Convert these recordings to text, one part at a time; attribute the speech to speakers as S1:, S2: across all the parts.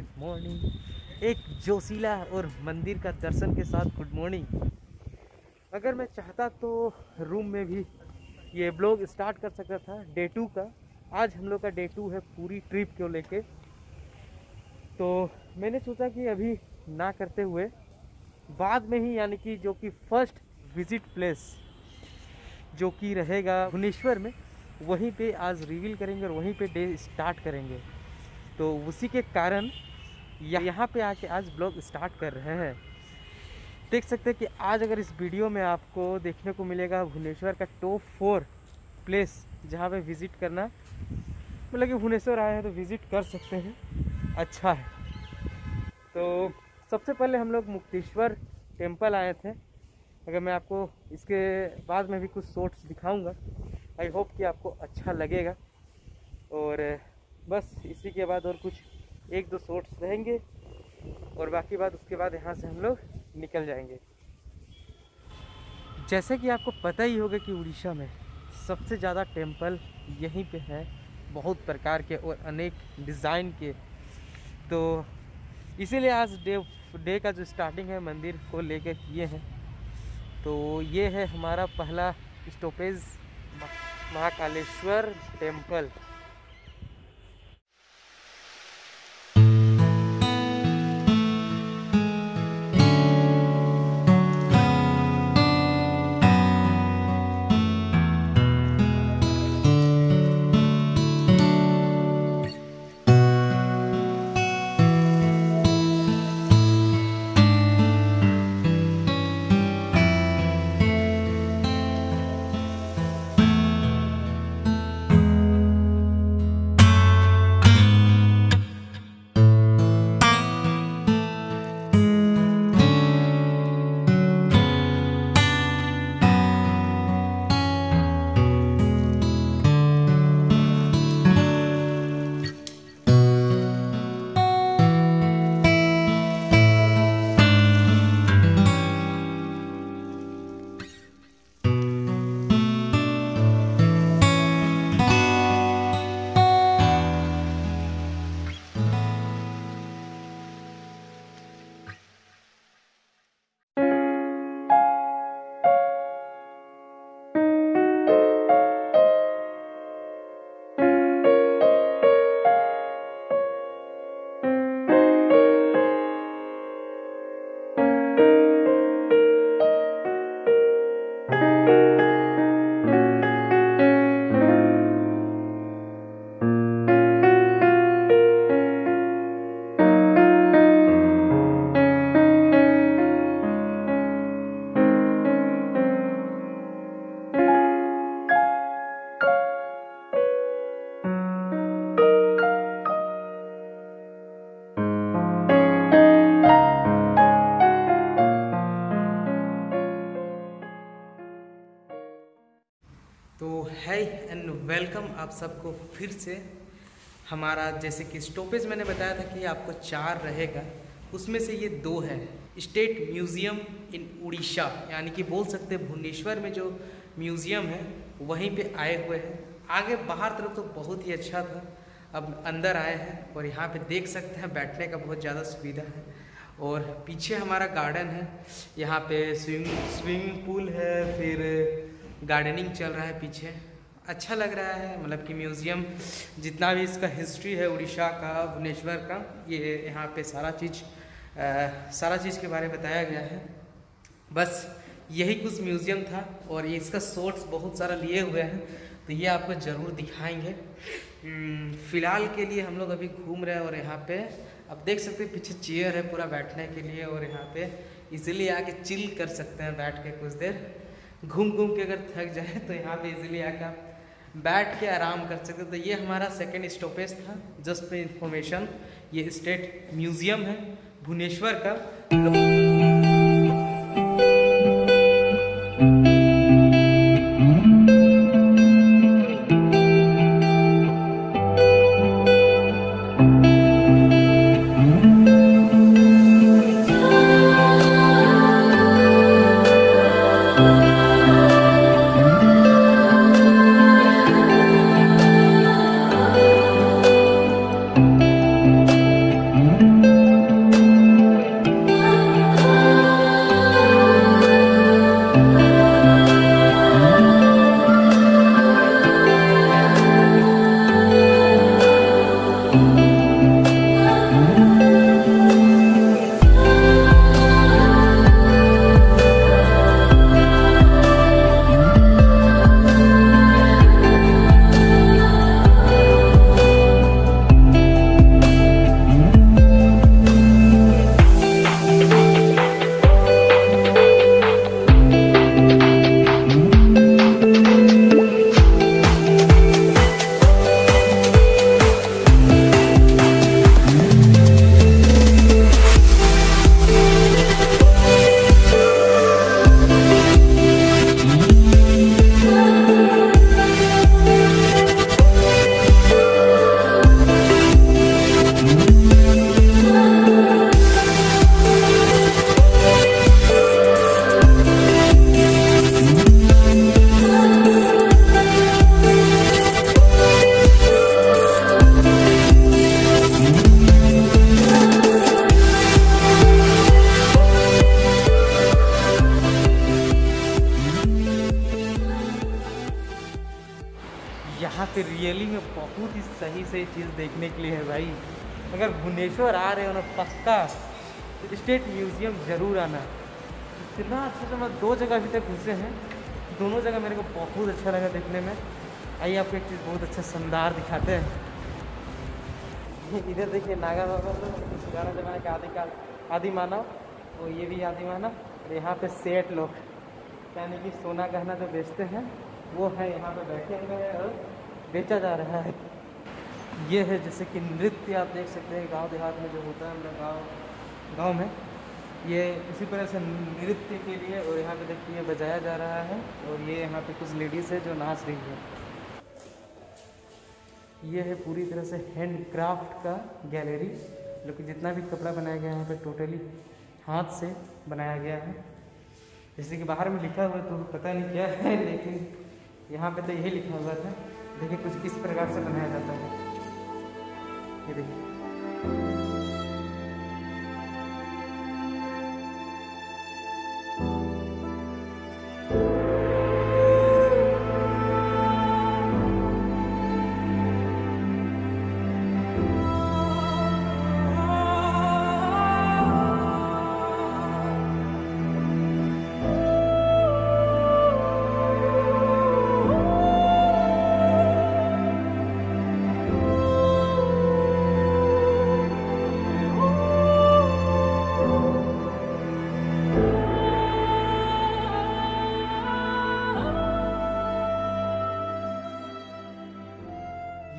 S1: Good morning. एक जोशीला और मंदिर का दर्शन के साथ गुड मॉर्निंग। अगर मैं चाहता तो रूम में भी ये ब्लॉग स्टार्ट कर सकता था, डे टू का। आज हम लोग का डे टू है पूरी ट्रिप को लेके। तो मैंने सोचा कि अभी ना करते हुए, बाद में ही यानी कि जो कि फ़र्स्ट विज़िट प्लेस जो कि रहेगा भुवनेश्वर में, वहीं पे आज रिवील करेंगे और वहीं पे डे स्टार्ट करेंगे। तो उसी के कारण यहाँ पे आके आज ब्लॉग स्टार्ट कर रहे हैं। देख सकते हैं कि आज अगर इस वीडियो में आपको देखने को मिलेगा भुवनेश्वर का टॉप फोर प्लेस जहाँ पे विज़िट करना। मतलब कि भुवनेश्वर आए हैं तो विज़िट कर सकते हैं। अच्छा है। तो सबसे पहले हम लोग मुक्तेश्वर टेंपल आए थे। अगर मैं आपको इसके बाद में भी कुछ शॉर्ट्स दिखाऊँगा। आई होप कि आपको अच्छा लगेगा। और बस इसी के बाद और कुछ एक दो शॉर्ट्स रहेंगे और बाकी बात उसके बाद यहाँ से हम लोग निकल जाएँगे। जैसे कि आपको पता ही होगा कि उड़ीसा में सबसे ज़्यादा टेंपल यहीं पे है, बहुत प्रकार के और अनेक डिज़ाइन के। तो इसीलिए आज डे डे का जो स्टार्टिंग है, मंदिर को लेकर किए हैं। तो ये है हमारा पहला स्टॉपेज महाकालेश्वर टेंपल तो है एंड वेलकम आप सबको फिर से। हमारा जैसे कि स्टॉपेज मैंने बताया था कि आपको चार रहेगा, उसमें से ये दो है। स्टेट म्यूज़ियम इन उड़ीसा यानी कि बोल सकते हैं भुवनेश्वर में जो म्यूज़ियम है, वहीं पे आए हुए हैं। आगे बाहर तरफ़ तो बहुत ही अच्छा था, अब अंदर आए हैं और यहाँ पे देख सकते हैं बैठने का बहुत ज़्यादा सुविधा है। और पीछे हमारा गार्डन है, यहाँ पे स्विमिंग स्विमिंग पूल है, फिर गार्डनिंग चल रहा है पीछे। अच्छा लग रहा है मतलब कि म्यूज़ियम जितना भी इसका हिस्ट्री है उड़ीसा का भुवनेश्वर का ये यहाँ पे सारा चीज़ अ, सारा चीज़ के बारे में बताया गया है। बस यही कुछ म्यूज़ियम था और ये इसका शॉर्ट्स बहुत सारा लिए हुए हैं तो ये आपको ज़रूर दिखाएँगे। फ़िलहाल के लिए हम लोग अभी घूम रहे हैं और यहाँ पे अब देख सकते हैं पीछे चेयर है पूरा बैठने के लिए और यहाँ पे इजीली आके चिल कर सकते हैं बैठ के कुछ देर। घूम घूम के अगर थक जाए तो यहाँ पे इजीली आकर आप बैठ के आराम कर सकते तो ये हमारा सेकेंड स्टॉपेज था जस्ट फॉर इंफॉर्मेशन ये स्टेट म्यूज़ियम है, भुवनेश्वर का। पे रियली में बहुत ही सही सही चीज़ देखने के लिए है भाई। अगर भुवनेश्वर आ रहे हो ना पक्का तो स्टेट म्यूज़ियम ज़रूर आना। इतना अच्छा से मैं दो जगह अभी तक घुसे हैं। दोनों जगह मेरे को बहुत अच्छा लगा देखने में। आइए आपको एक चीज़ बहुत अच्छा शानदार दिखाते हैं। इधर देखिए नागा बाबा लोग पुराना जमाने के आदि काल आदि मानव और ये भी आदि मानव, और यहाँ पे सेठ लोग। यानी कि सोना गहना जो बेचते हैं, वो है यहाँ पे बैठे हुए हैं और बेचा जा रहा है। ये है जैसे कि नृत्य आप देख सकते हैं, गाँव देहात में जो होता है हमारे गाँव गाँव में। ये इसी तरह से नृत्य के लिए और यहाँ पे देखिए बजाया जा रहा है और ये यहाँ पे कुछ लेडीज़ है जो नाच रही है। ये है पूरी तरह से हैंड क्राफ्ट का गैलरी, जो कि जितना भी कपड़ा बनाया गया है यहाँ पे टोटली हाथ से बनाया गया है। जैसे कि बाहर में लिखा हुआ तो पता नहीं क्या है, लेकिन यहाँ पे तो यही लिखा हुआ था। देखिए कुछ किस प्रकार से बनाया जाता है। ये देखिए।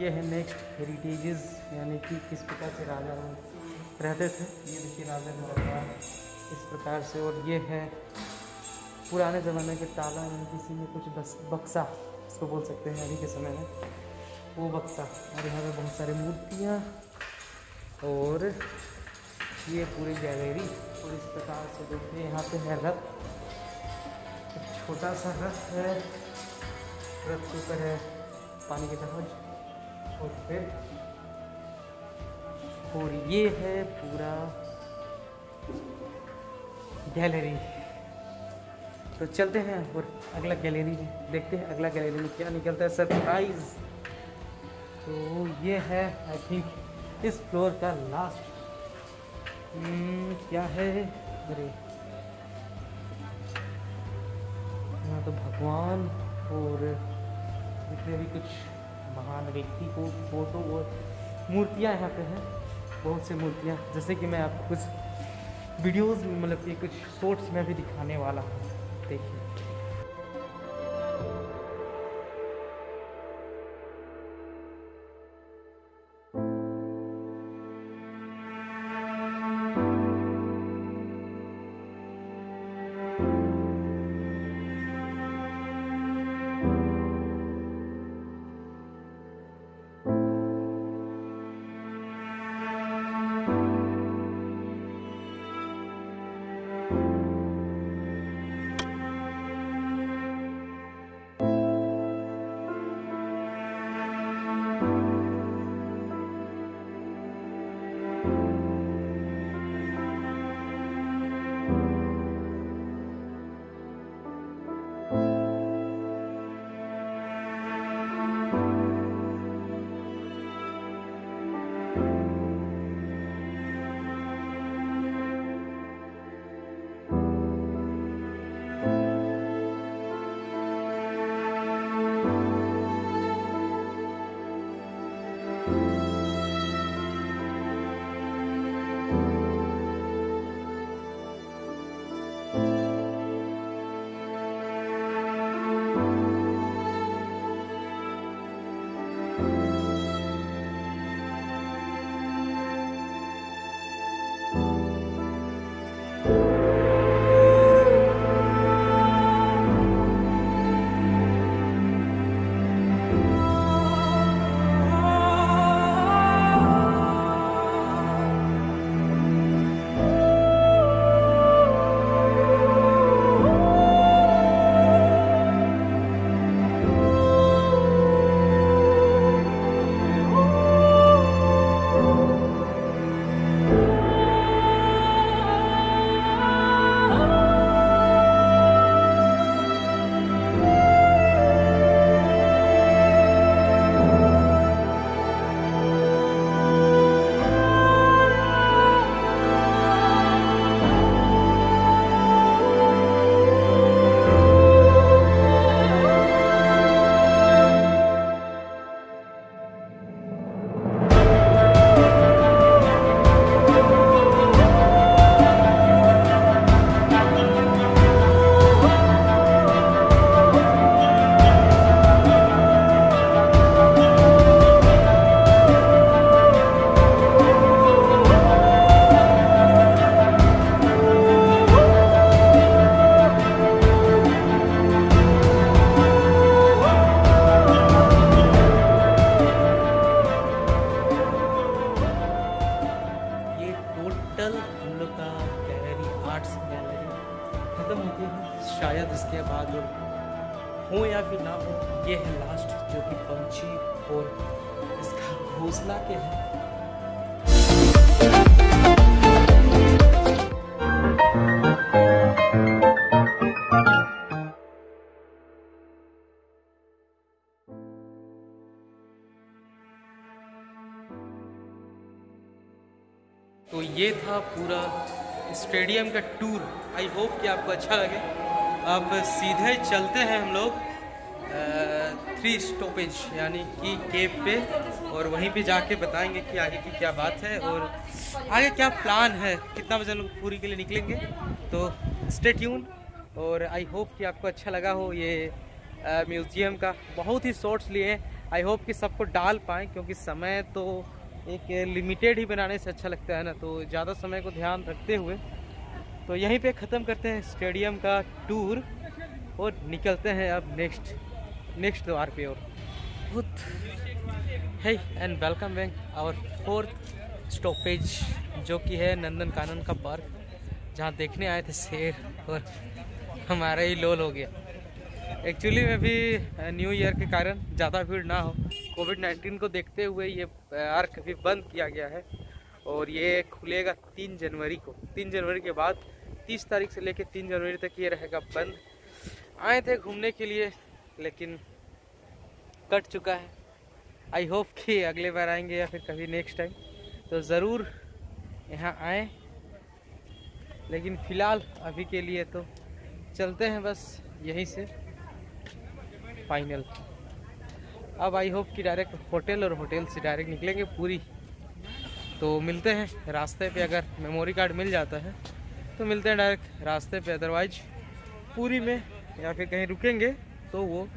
S1: ये है नेक्स्ट हेरिटेजेस, यानी कि किस प्रकार से राजा रहते थे, ये देखिए राजा का इस प्रकार से, और ये है पुराने ज़माने के ताला में किसी में कुछ बस, बक्सा, इसको बोल सकते हैं अभी के समय में, वो बक्सा, और यहाँ पे बहुत सारी मूर्तियाँ, और ये पूरी गैलरी, और इस प्रकार से देखिए यहाँ पे है रथ छोटा सा रथ है, रथ के ऊपर है पानी के जहाज़ और फिर और ये है पूरा गैलरी। तो चलते हैं और अगला गैलरी देखते हैं, अगला गैलरी में क्या निकलता है सरप्राइज़ तो ये है आई थिंक इस फ्लोर का लास्ट क्या है? अरे। तो भगवान और जितने भी कुछ महान व्यक्ति को फ़ोटो और मूर्तियाँ यहाँ पे हैं, बहुत सी मूर्तियाँ। जैसे कि मैं आपको कुछ वीडियोस मतलब कि कुछ शॉर्ट्स में भी दिखाने वाला हूँ। देखिए। ये था पूरा स्टेडियम का टूर। आई होप कि आपको अच्छा लगे। अब सीधे चलते हैं हम लोग थ्री स्टॉपेज यानी कि केप पे, और वहीं पे जाके बताएँगे कि आगे की क्या बात है और आगे क्या प्लान है। कितना बजे लोग पूरी के लिए निकलेंगे? तो स्टे ट्यून और आई होप कि आपको अच्छा लगा हो ये म्यूज़ियम का। बहुत ही शॉर्ट्स लिए आई होप कि सबको डाल पाएँ, क्योंकि समय तो एक लिमिटेड ही बनाने से अच्छा लगता है ना तो ज़्यादा समय को ध्यान रखते हुए तो यहीं पे ख़त्म करते हैं स्टेडियम का टूर और निकलते हैं अब नेक्स्ट नेक्स्ट द्वार पे और। बहुत है and welcome back our fourth stoppage जो कि है नंदन कानन का पार्क, जहाँ देखने आए थे शेर और हमारा ही लोल हो गया। एक्चुअली में भी न्यू ईयर के कारण ज़्यादा भीड़ ना हो। कोविड नाइन्टीन को देखते हुए ये आर्क भी बंद किया गया है और ये खुलेगा तीन जनवरी को। तीन जनवरी के बाद तीस तारीख से लेकर तीन जनवरी तक ये रहेगा बंद। आए थे घूमने के लिए, लेकिन कट चुका है। आई होप कि अगले बार आएँगे या फिर कभी नेक्स्ट टाइम। तो ज़रूर यहाँ आए। लेकिन फ़िलहाल अभी के लिए तो चलते हैं बस, यहीं से। फाइनल। अब आई होप कि डायरेक्ट होटल और होटल से डायरेक्ट निकलेंगे पूरी। तो मिलते हैं रास्ते पे अगर मेमोरी कार्ड मिल जाता है तो मिलते हैं डायरेक्ट रास्ते पे अदरवाइज़ पूरी में या फिर कहीं रुकेंगे तो वो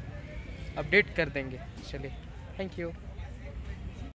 S1: अपडेट कर देंगे। चलिए थैंक यू